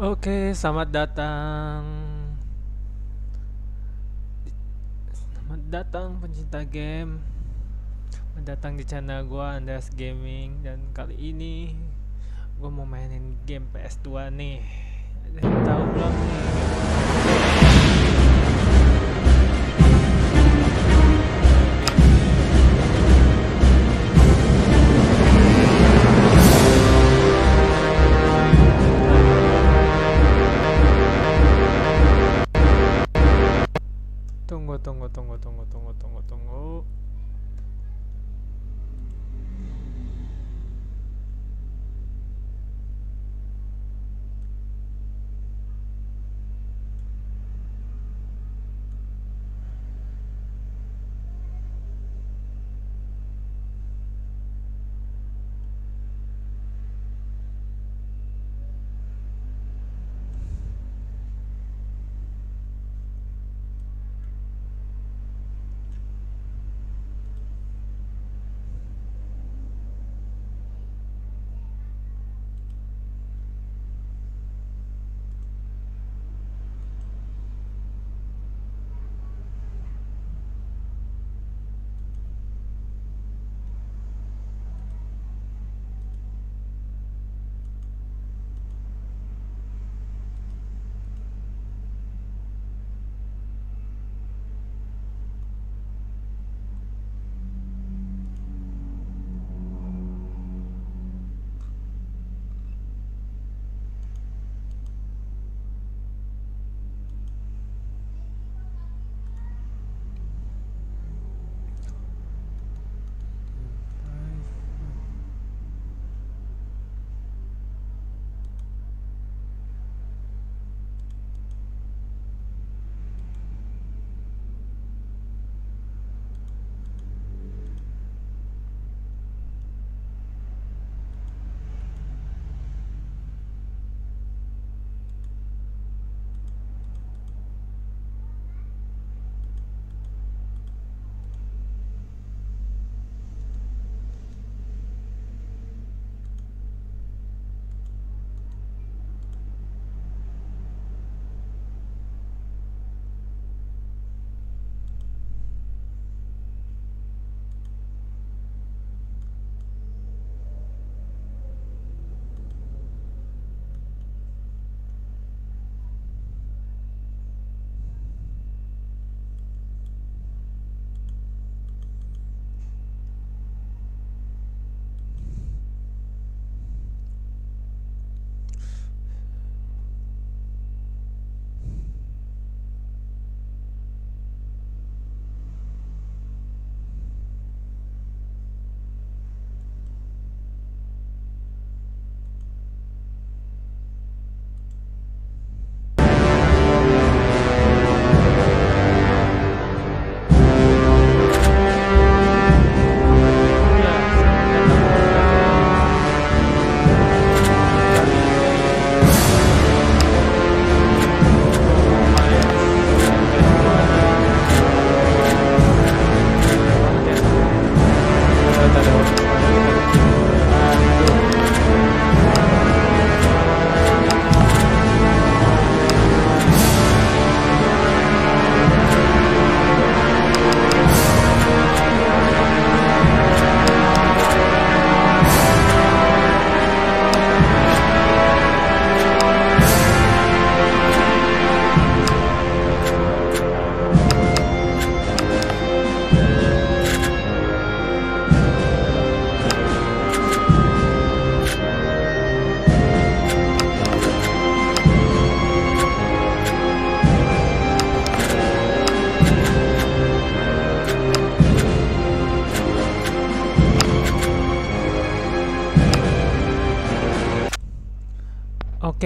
Oke, selamat datang. Selamat datang pencinta game. Selamat datang di channel gua Andreas Gaming dan kali ini gua mau mainin game PS2 nih. Tahu belum nih?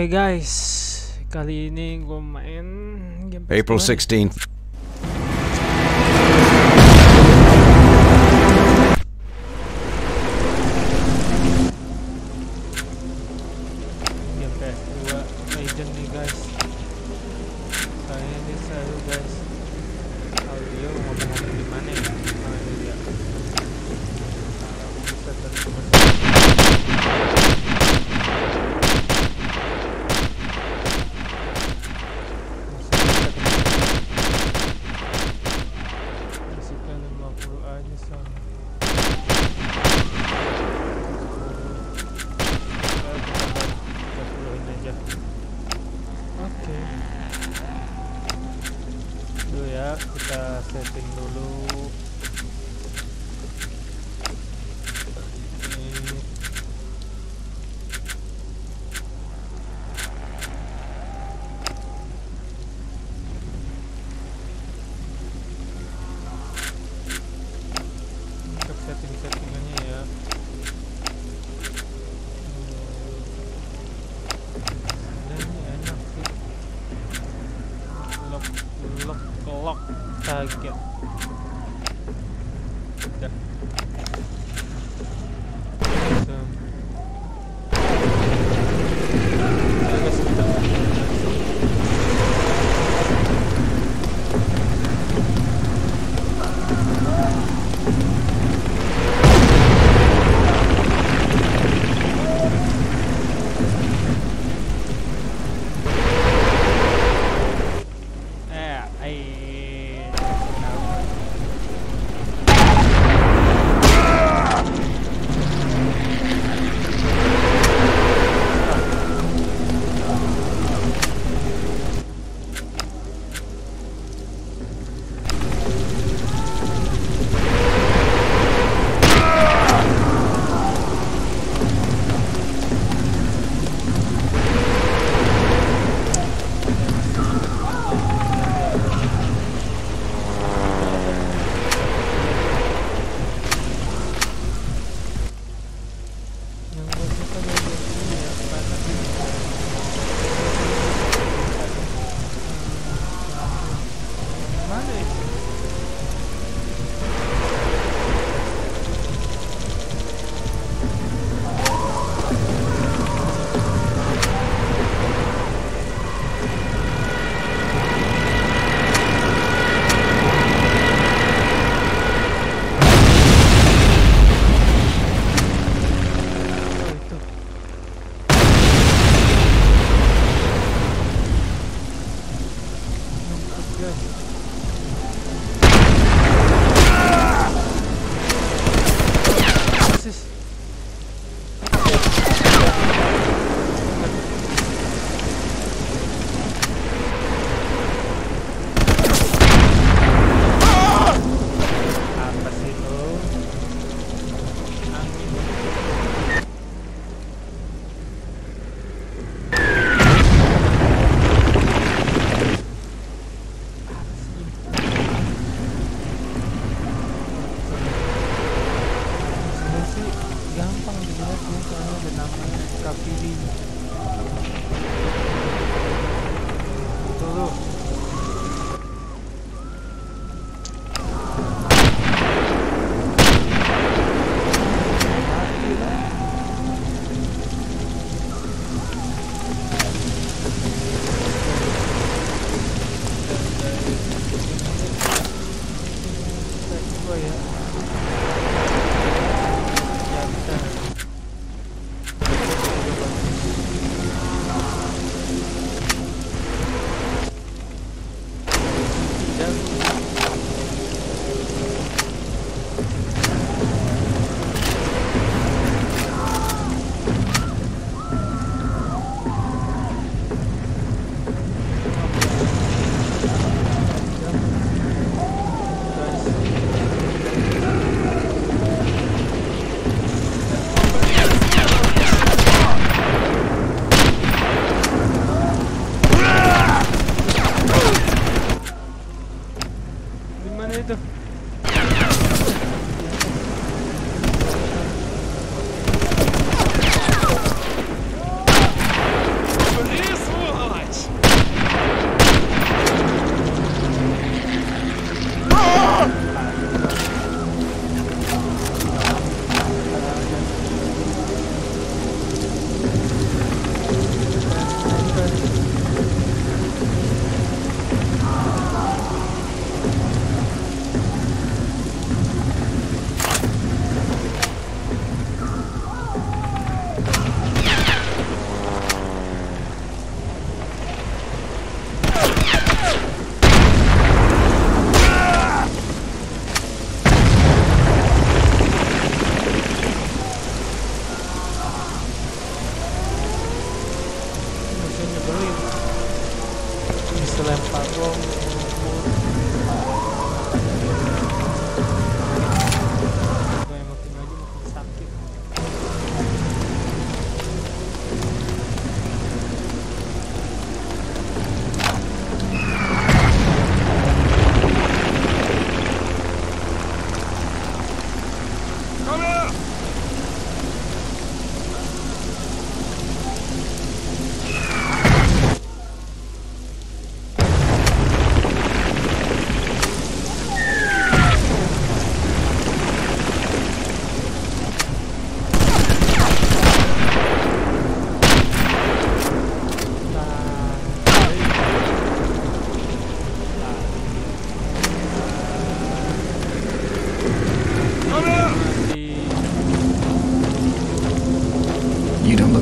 Guys, kali ini gue main game April PS2. 16th.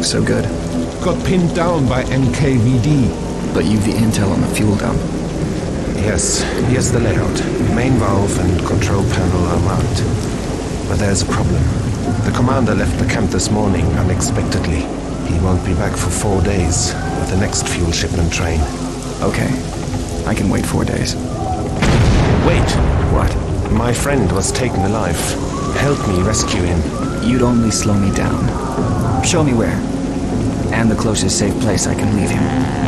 So good. Got pinned down by NKVD. But you've the intel on the fuel dump. Yes, here's the layout. Main valve and control panel are marked. But there's a problem. The commander left the camp this morning unexpectedly. He won't be back for four days with the next fuel shipment train. Okay. I can wait four days. Wait! What? My friend was taken alive. Help me rescue him. You'd only slow me down. Show me where and the closest safe place I can leave him.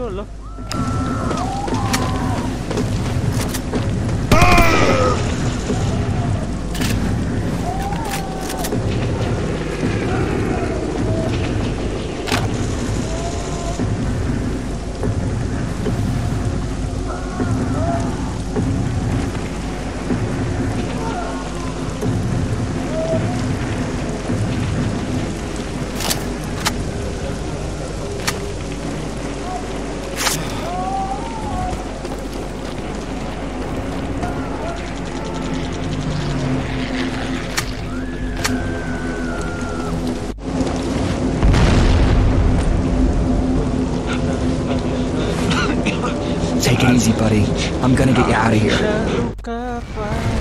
Dia muncul I'm gonna get you out of here.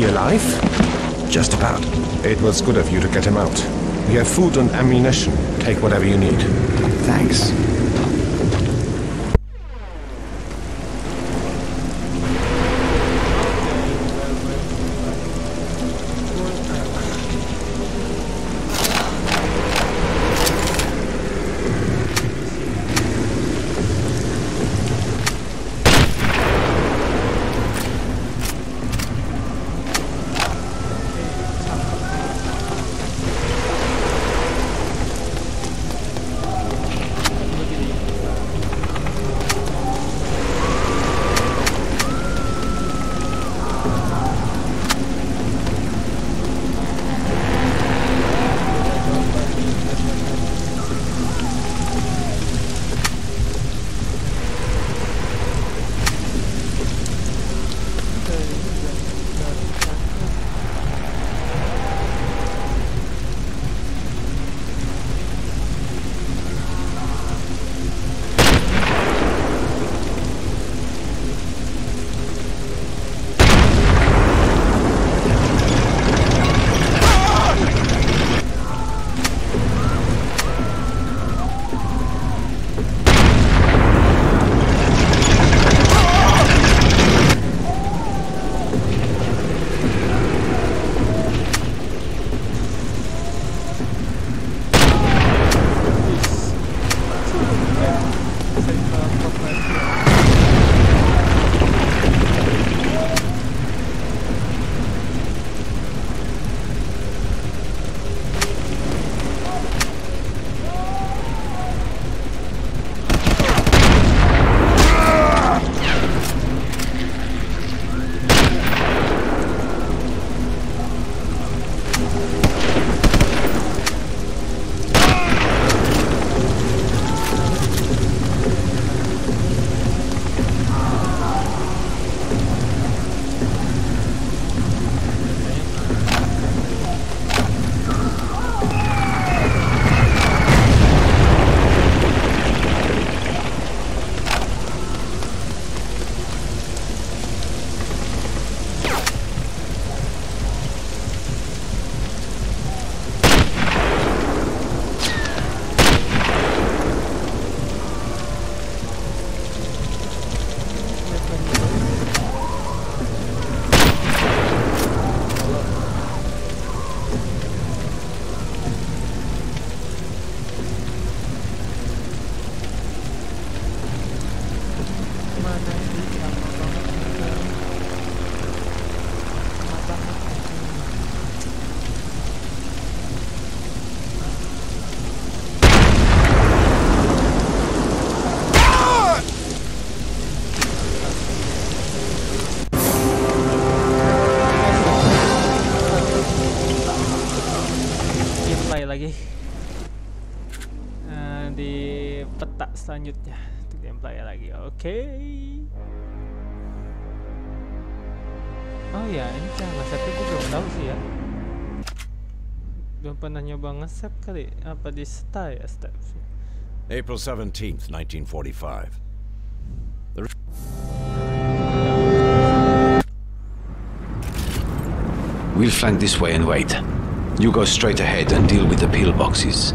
He alive? Just about. It was good of you to get him out. We have food and ammunition. Take whatever you need. Thanks. Selanjutnya untuk gameplay lagi oke oh ya ini cara nge-save gue belum tahu sih ya belum pernah nyoba nge-save kali apa di style ya step April 17th, 1945. The We'll flank this way and wait. You go straight ahead and deal with the pillboxes.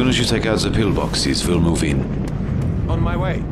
As soon as you take out the pillboxes, we'll move in. on my way.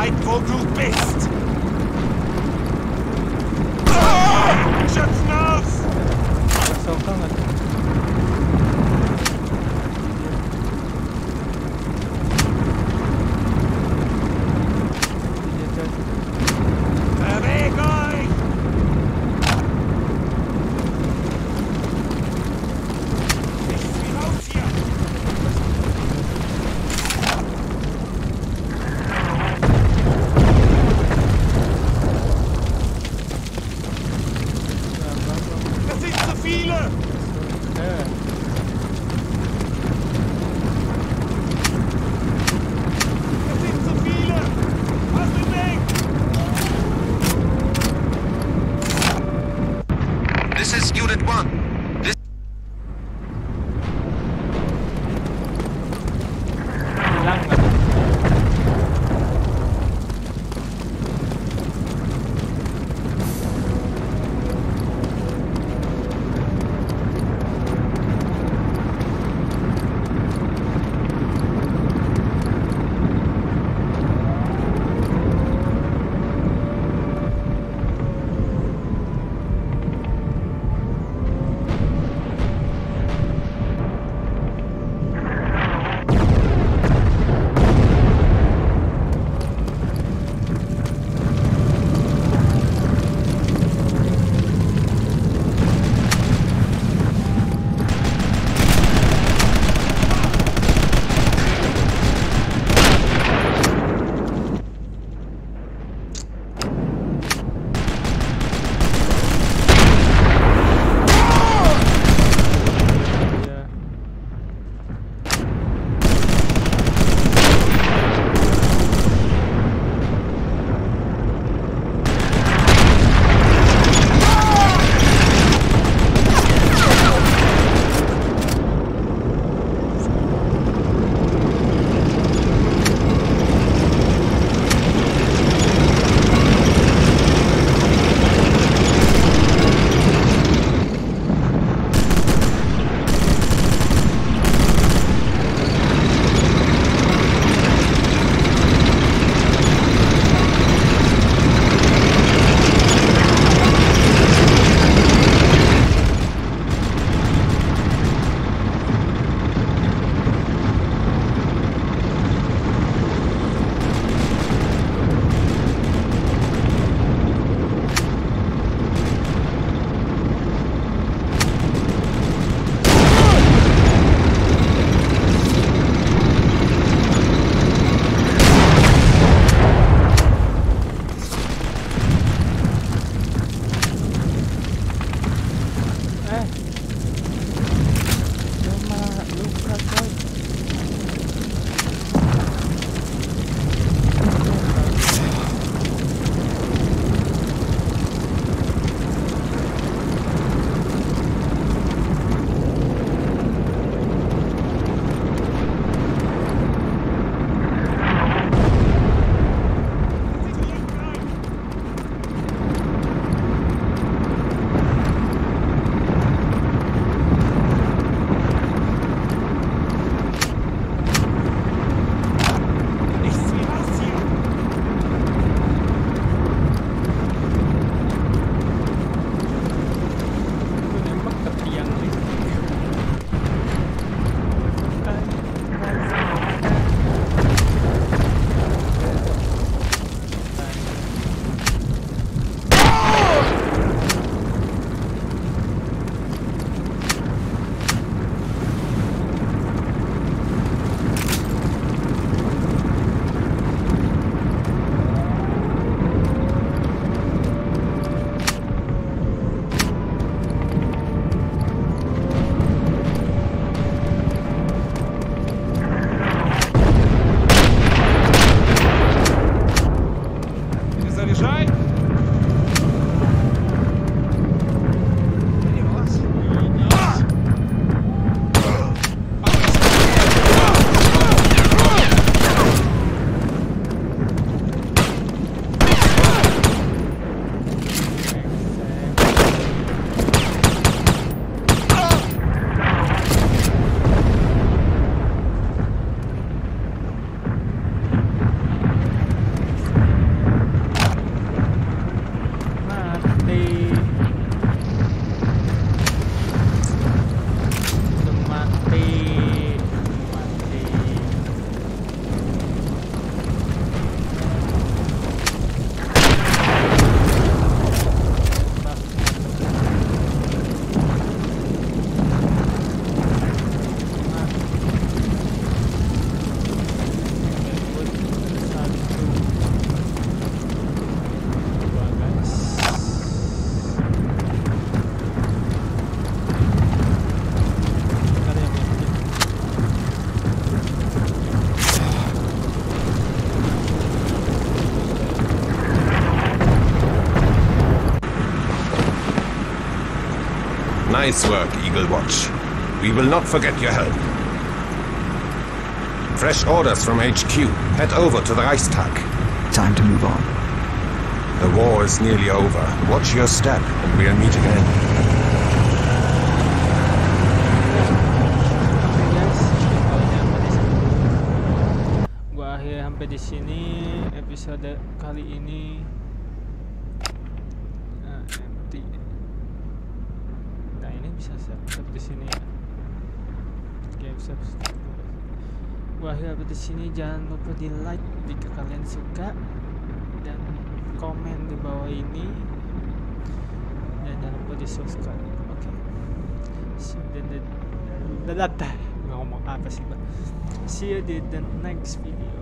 Bleib, wo du bist! Ah! Aus! Banget. Nice work, Eagle Watch. We will not forget your help. Fresh orders from HQ. Head over to the Reichstag. Time to move on. The war is nearly over. Watch your step, and we'll meet again. Guys, akhirnya sampai. Gua akhir sampai di sini episode kali ini. Gua akhir sampai di sini. Jangan lupa di like jika kalian suka dan komen di bawah ini. Dan jangan lupa di subscribe. Oke. In the Lalata. Ngomong apa sih ba? See you in the next video.